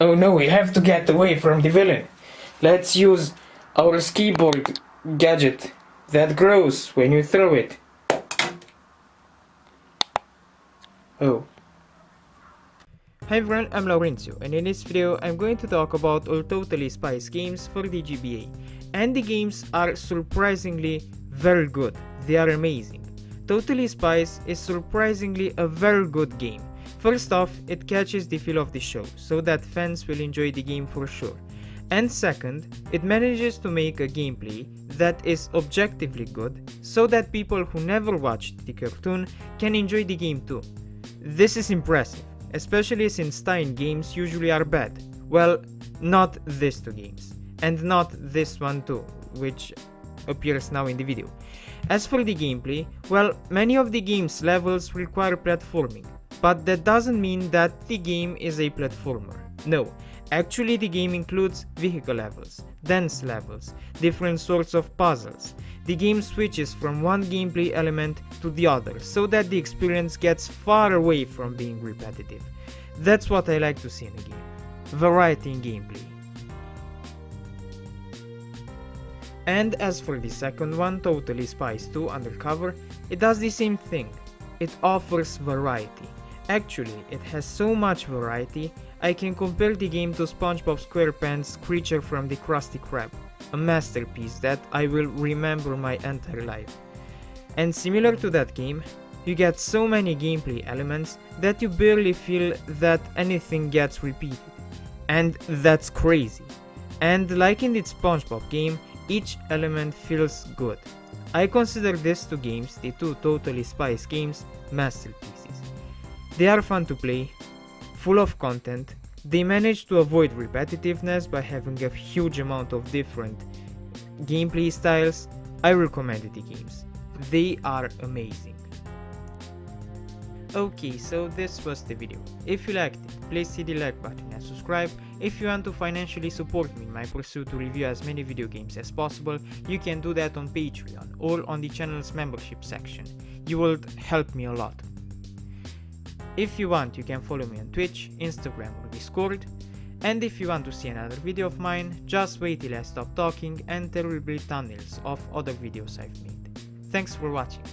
Oh no, we have to get away from the villain. Let's use our skiboard gadget that grows when you throw it. Oh. Hi everyone, I'm Laurentiu and in this video I'm going to talk about all Totally Spies games for the GBA. And the games are surprisingly very good, they are amazing. Totally Spies is surprisingly a very good game. First off, it catches the feel of the show, so that fans will enjoy the game for sure. And second, it manages to make a gameplay that is objectively good, so that people who never watched the cartoon can enjoy the game too. This is impressive, especially since tie-in games usually are bad. Well, not these two games, and not this one too, which appears now in the video. As for the gameplay, well, many of the game's levels require platforming, but that doesn't mean that the game is a platformer. No, actually the game includes vehicle levels, dance levels, different sorts of puzzles. The game switches from one gameplay element to the other so that the experience gets far away from being repetitive. That's what I like to see in a game. Variety in gameplay. And as for the second one, Totally Spies 2 Undercover, it does the same thing. It offers variety. Actually, it has so much variety, I can compare the game to SpongeBob SquarePants' Creature from the Krusty Krab, a masterpiece that I will remember my entire life. And similar to that game, you get so many gameplay elements that you barely feel that anything gets repeated. And that's crazy. And like in the SpongeBob game, each element feels good. I consider these two games, the two Totally Spies games, masterpieces. They are fun to play, full of content, they manage to avoid repetitiveness by having a huge amount of different gameplay styles. I recommend the games. They are amazing. Okay, so this was the video. If you liked it, please hit the like button and subscribe. If you want to financially support me in my pursuit to review as many video games as possible, you can do that on Patreon or on the channel's membership section. You will help me a lot. If you want, you can follow me on Twitch, Instagram or Discord. And if you want to see another video of mine, just wait till I stop talking and there will be thumbnails of other videos I've made. Thanks for watching.